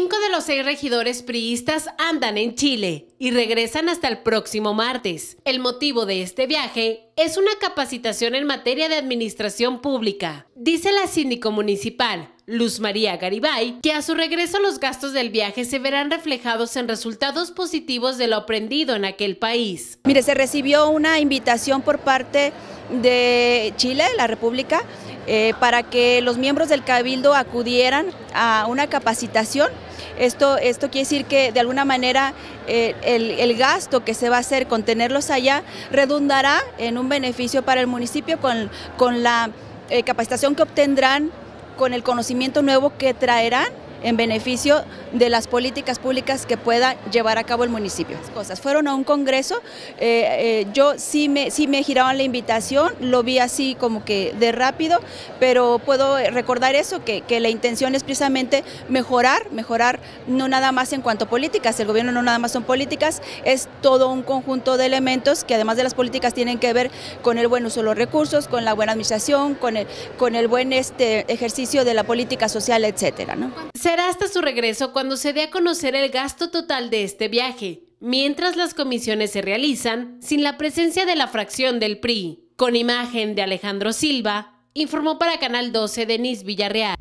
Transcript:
Cinco de los seis regidores priistas andan en Chile y regresan hasta el próximo martes. El motivo de este viaje es una capacitación en materia de administración pública. Dice la síndico municipal, Luz María Garibay, que a su regreso los gastos del viaje se verán reflejados en resultados positivos de lo aprendido en aquel país. Mire, se recibió una invitación por parte de Chile, la República, eh, para que los miembros del Cabildo acudieran a una capacitación. Esto, esto quiere decir que de alguna manera eh, el, gasto que se va a hacer con tenerlos allá redundará en un beneficio para el municipio con, con la eh, capacitación que obtendrán, con el conocimiento nuevo que traerán en beneficio de las políticas públicas que pueda llevar a cabo el municipio. Cosas. Fueron a un congreso, eh, eh, yo sí me, sí me giraban la invitación, lo vi así como que de rápido, pero puedo recordar eso, que, que, la intención es precisamente mejorar, mejorar no nada más en cuanto a políticas, el gobierno no nada más son políticas, es todo un conjunto de elementos que además de las políticas tienen que ver con el buen uso de los recursos, con la buena administración, con el, con el buen este, ejercicio de la política social, etcétera. ¿no? Será hasta su regreso cuando se dé a conocer el gasto total de este viaje, mientras las comisiones se realizan sin la presencia de la fracción del PRI. Con imagen de Alejandro Silva, informó para Canal 12 Denis Villarreal.